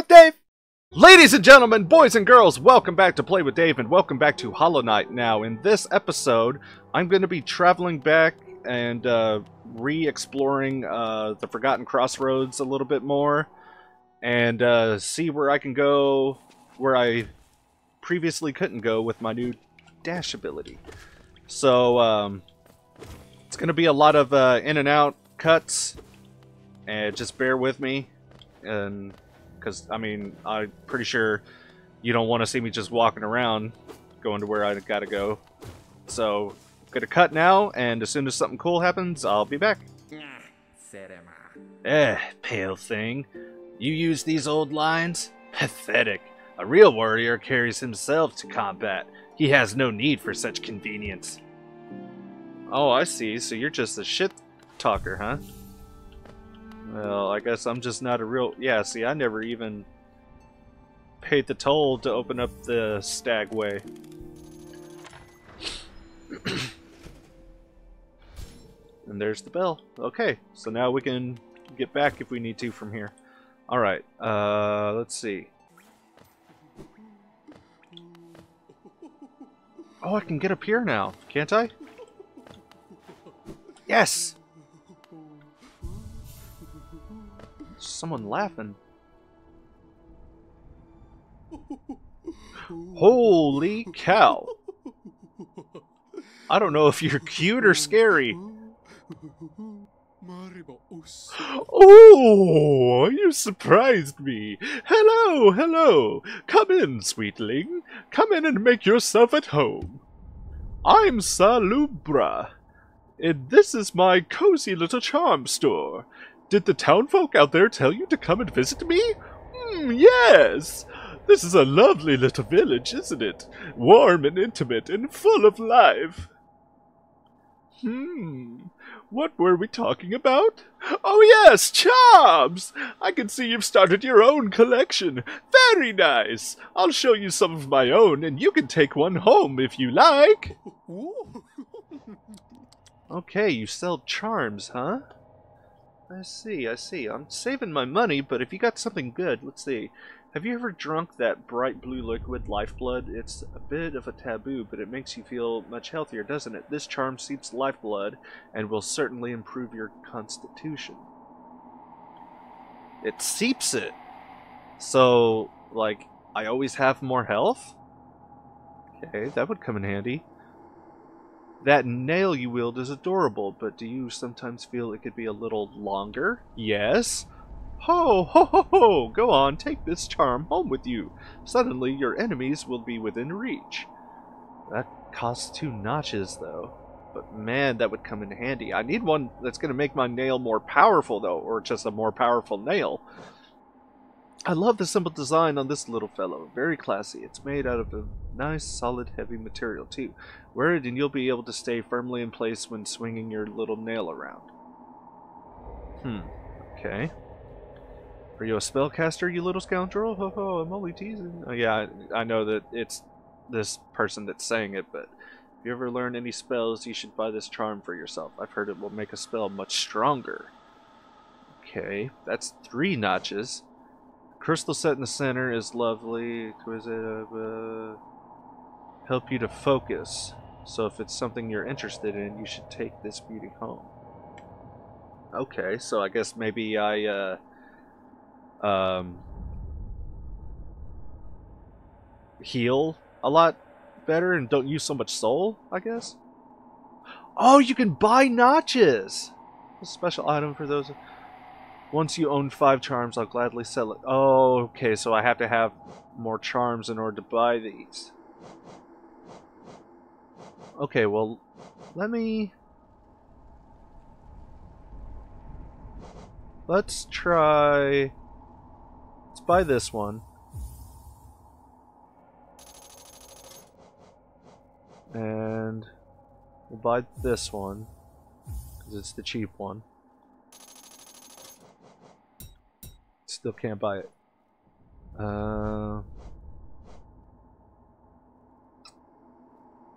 with Dave! Ladies and gentlemen, boys and girls, welcome back to Play with Dave and welcome back to Hollow Knight. Now, in this episode, I'm going to be traveling back and uh, re-exploring uh, the Forgotten Crossroads a little bit more and uh, see where I can go where I previously couldn't go with my new dash ability. So, um, it's going to be a lot of uh, in and out cuts, and just bear with me, and because I mean I'm pretty sure you don't want to see me just walking around going to where I gotta go. So, gonna cut now, and as soon as something cool happens, I'll be back. Eh, pale thing. You use these old lines? Pathetic. A real warrior carries himself to combat. He has no need for such convenience. Oh, I see. So you're just a shit talker, huh? Well, I guess I'm just not a real... Yeah, see, I never even paid the toll to open up the Stagway. and there's the bell. Okay, so now we can get back if we need to from here. Alright, uh, let's see. Oh, I can get up here now, can't I? Yes! Someone laughing. Holy cow! I don't know if you're cute or scary. Oh, you surprised me. Hello, hello. Come in, sweetling. Come in and make yourself at home. I'm Salubra, and this is my cozy little charm store. Did the townfolk out there tell you to come and visit me? Hmm, yes. This is a lovely little village, isn't it? Warm and intimate and full of life. Hmm. What were we talking about? Oh yes, charms! I can see you've started your own collection. Very nice. I'll show you some of my own, and you can take one home if you like. okay, you sell charms, huh? I see, I see. I'm saving my money, but if you got something good, let's see. Have you ever drunk that bright blue liquid, lifeblood? It's a bit of a taboo, but it makes you feel much healthier, doesn't it? This charm seeps lifeblood and will certainly improve your constitution. It seeps it. So, like, I always have more health? Okay, that would come in handy. That nail you wield is adorable, but do you sometimes feel it could be a little longer? Yes. Ho, ho, ho, ho! Go on, take this charm home with you. Suddenly, your enemies will be within reach. That costs two notches, though. But man, that would come in handy. I need one that's going to make my nail more powerful, though, or just a more powerful nail. I love the simple design on this little fellow. Very classy. It's made out of a nice, solid, heavy material, too. Wear it and you'll be able to stay firmly in place when swinging your little nail around. Hmm. Okay. Are you a spellcaster, you little scoundrel? Ho ho, I'm only teasing. Oh, yeah, I, I know that it's this person that's saying it, but if you ever learn any spells, you should buy this charm for yourself. I've heard it will make a spell much stronger. Okay, that's three notches. Crystal set in the center is lovely. Exquisite. Uh, help you to focus. So if it's something you're interested in, you should take this beauty home. Okay, so I guess maybe I, uh, um, heal a lot better and don't use so much soul, I guess. Oh, you can buy notches! A special item for those. Once you own five charms, I'll gladly sell it. Oh, okay, so I have to have more charms in order to buy these. Okay, well, let me... Let's try... Let's buy this one. And we'll buy this one because it's the cheap one. Still can't buy it. Uh,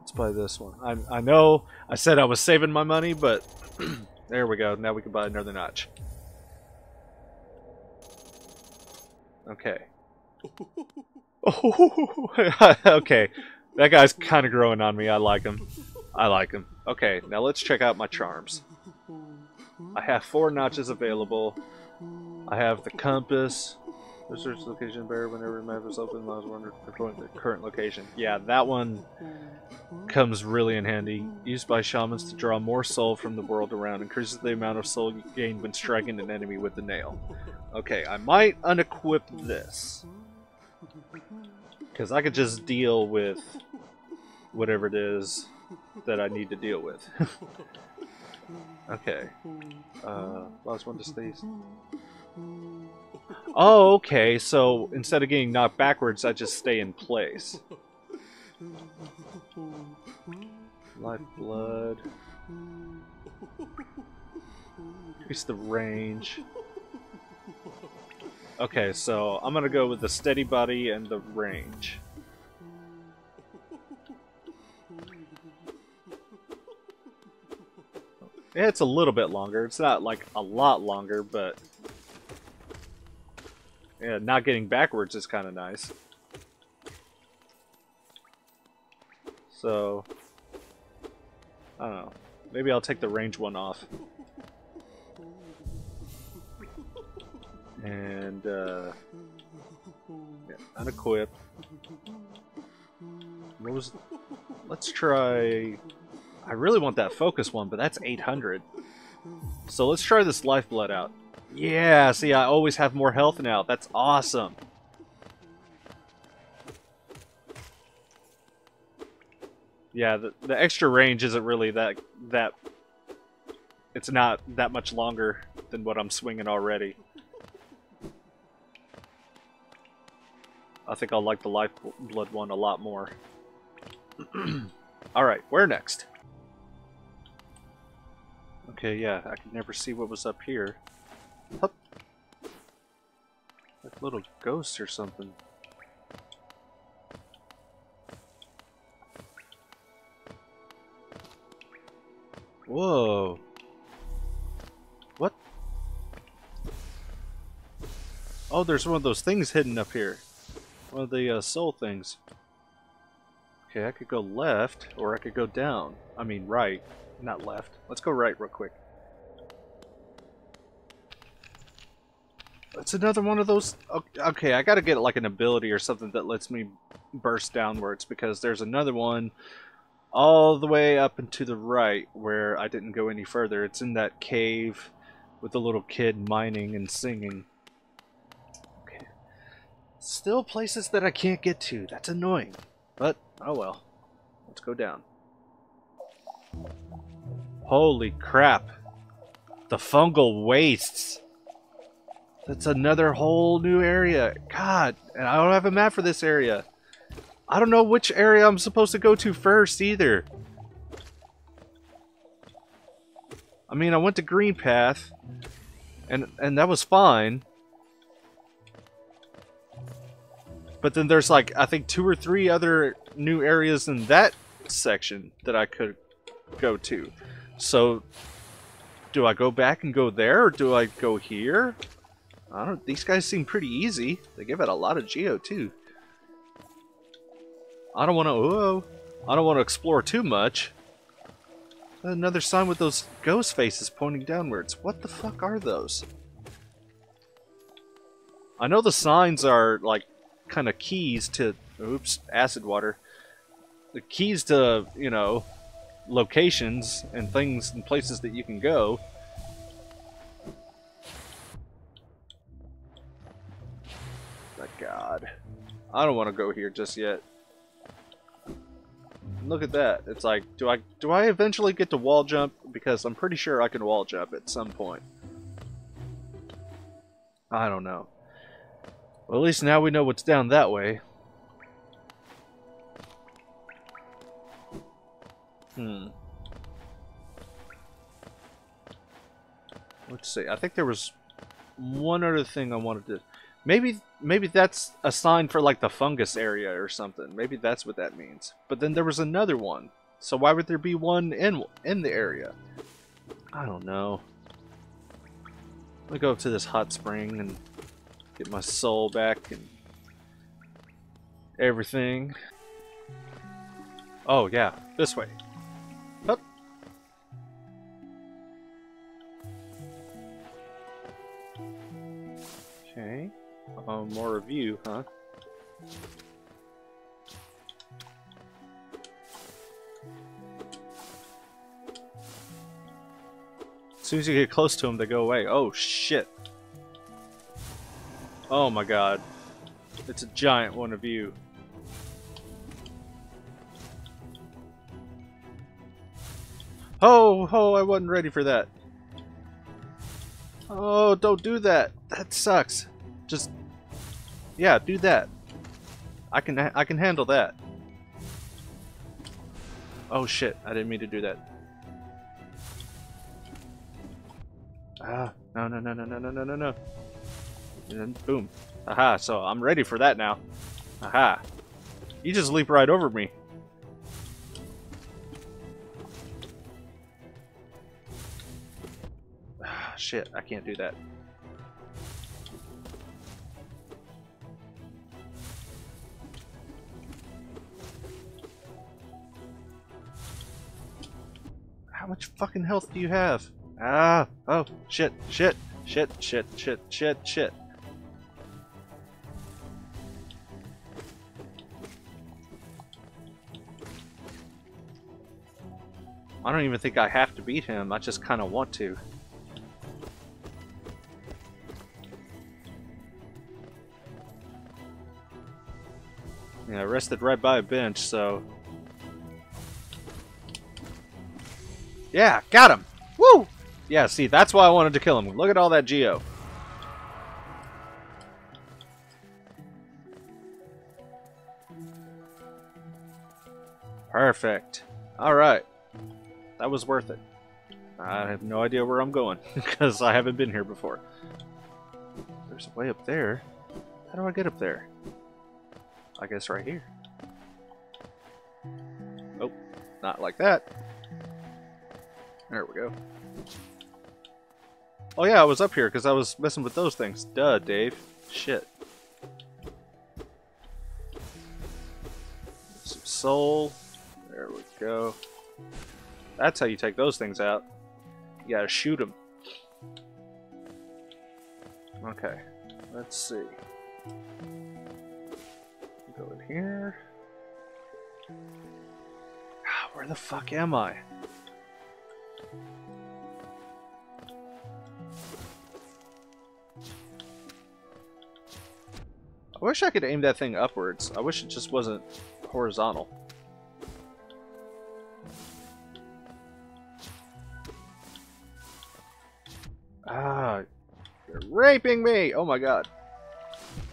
let's buy this one. I I know I said I was saving my money, but there we go. Now we can buy another notch. Okay. Oh, okay. That guy's kind of growing on me. I like him. I like him. Okay, now let's check out my charms. I have four notches available. I have the compass. Research location bear whenever the map is open. I was wondering the current location. Yeah, that one comes really in handy. Used by shamans to draw more soul from the world around. Increases the amount of soul you gain when striking an enemy with the nail. Okay, I might unequip this. Because I could just deal with whatever it is that I need to deal with. okay. Uh, last one to stay. Oh, okay, so instead of getting knocked backwards, I just stay in place. Lifeblood. Increase the range. Okay, so I'm gonna go with the steady body and the range. It's a little bit longer. It's not like a lot longer, but yeah, not getting backwards is kind of nice. So, I don't know. Maybe I'll take the range one off. And, uh, yeah, unequip. What was, let's try, I really want that focus one, but that's 800. So let's try this lifeblood out. Yeah, see, I always have more health now. That's awesome. Yeah, the, the extra range isn't really that that it's not that much longer than what I'm swinging already. I think I'll like the Lifeblood one a lot more. Alright, where next? Okay, yeah, I could never see what was up here. Hup. Like little ghosts or something. Whoa. What? Oh, there's one of those things hidden up here. One of the uh, soul things. Okay, I could go left, or I could go down. I mean right, not left. Let's go right real quick. It's another one of those... Okay, I gotta get like an ability or something that lets me burst downwards because there's another one all the way up and to the right where I didn't go any further. It's in that cave with the little kid mining and singing. Okay. Still places that I can't get to. That's annoying. But, oh well. Let's go down. Holy crap. The fungal wastes. That's another whole new area. God, and I don't have a map for this area. I don't know which area I'm supposed to go to first either. I mean, I went to Greenpath, and and that was fine. But then there's like, I think two or three other new areas in that section that I could go to. So, do I go back and go there, or do I go here? I don't. These guys seem pretty easy. They give it a lot of geo too. I don't want to. Oh, I don't want to explore too much. Another sign with those ghost faces pointing downwards. What the fuck are those? I know the signs are like kind of keys to. Oops, acid water. The keys to you know locations and things and places that you can go. I don't want to go here just yet. Look at that. It's like, do I do I eventually get to wall jump? Because I'm pretty sure I can wall jump at some point. I don't know. Well, at least now we know what's down that way. Hmm. Let's see. I think there was one other thing I wanted to... Maybe maybe that's a sign for like the fungus area or something. Maybe that's what that means. But then there was another one. So why would there be one in in the area? I don't know. Let me go up to this hot spring and Get my soul back and everything. Oh, yeah. This way. Up. Okay. Um, more of you, huh? As soon as you get close to them, they go away. Oh, shit. Oh my god. It's a giant one of you. Oh, oh, I wasn't ready for that. Oh, don't do that. That sucks. Just, yeah, do that. I can, I can handle that. Oh shit, I didn't mean to do that. Ah, no, no, no, no, no, no, no, no, no. And then boom. Aha, so I'm ready for that now. Aha. You just leap right over me. Ah, shit, I can't do that. How much fucking health do you have? Ah, oh, shit, shit, shit, shit, shit, shit, shit. I don't even think I have to beat him, I just kind of want to. Yeah, I rested right by a bench, so... Yeah, got him! Woo! Yeah, see, that's why I wanted to kill him. Look at all that geo. Perfect. Alright. That was worth it. I have no idea where I'm going, because I haven't been here before. There's a way up there. How do I get up there? I guess right here. Nope, not like that. There we go. Oh yeah, I was up here because I was messing with those things. Duh, Dave. Shit. Some soul. There we go. That's how you take those things out. You gotta shoot them. Okay, let's see. Go in here. Ah, where the fuck am I? I wish I could aim that thing upwards. I wish it just wasn't horizontal. Ah, you're raping me! Oh my god.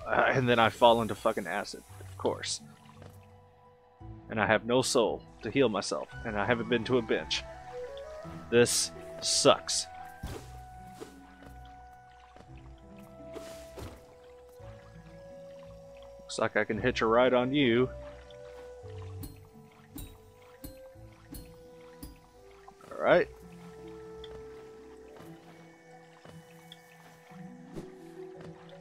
Uh, and then I fall into fucking acid, of course. And I have no soul to heal myself, and I haven't been to a bench. This sucks. Looks like I can hitch a ride on you. Alright.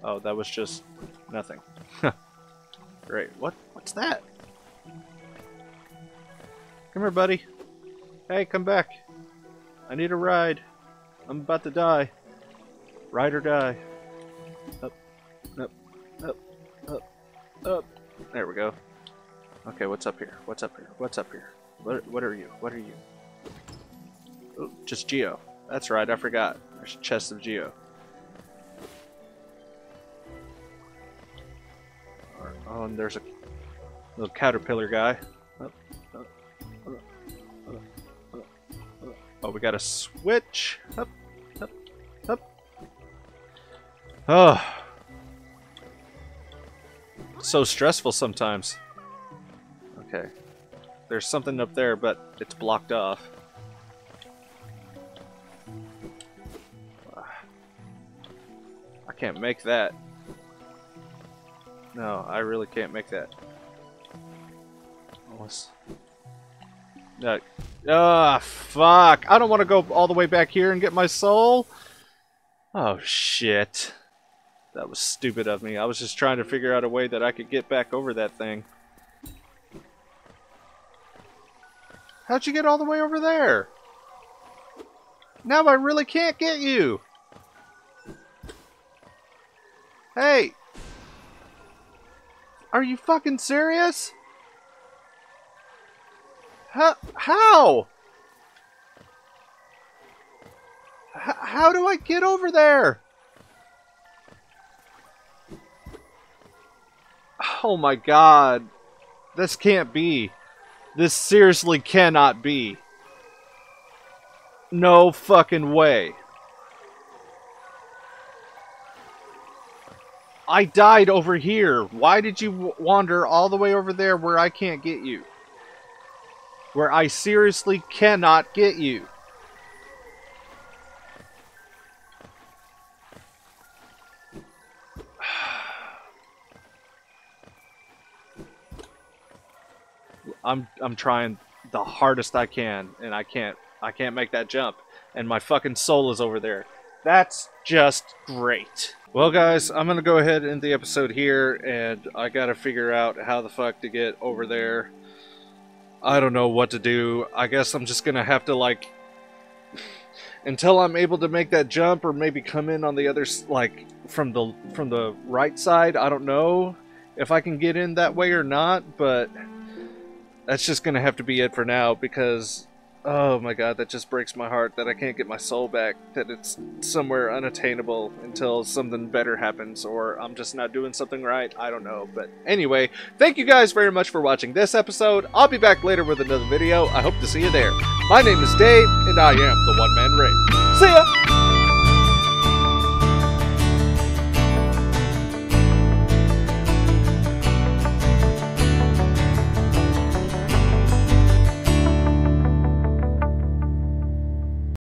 Oh, that was just nothing. Great. What? What's that? Come here, buddy. Hey, come back. I need a ride. I'm about to die. Ride or die. Up, up, up, up, up. There we go. Okay, what's up here? What's up here? What's up here? What, what are you? What are you? Oh, just Geo. That's right, I forgot. There's a chest of Geo. Oh, and there's a little caterpillar guy. Oh, we got a switch. Up, up, up. Oh. So stressful sometimes. Okay. There's something up there, but it's blocked off. I can't make that. No, I really can't make that. No. Ah, oh, fuck. I don't want to go all the way back here and get my soul. Oh, shit. That was stupid of me. I was just trying to figure out a way that I could get back over that thing. How'd you get all the way over there? Now I really can't get you! Hey! Are you fucking serious? How? How? H how do I get over there? Oh my god. This can't be. This seriously cannot be. No fucking way. I died over here. Why did you wander all the way over there where I can't get you? Where I seriously cannot get you. I'm I'm trying the hardest I can and I can't I can't make that jump and my fucking soul is over there. That's just great. Well guys, I'm gonna go ahead and end the episode here and I gotta figure out how the fuck to get over there. I don't know what to do. I guess I'm just gonna have to like until I'm able to make that jump or maybe come in on the other like from the from the right side. I don't know if I can get in that way or not, but that's just gonna have to be it for now because oh my god that just breaks my heart that i can't get my soul back that it's somewhere unattainable until something better happens or i'm just not doing something right. I don't know but anyway thank you guys very much for watching this episode. I'll be back later with another video. I hope to see you there. My name is dave and i am the one man rave see ya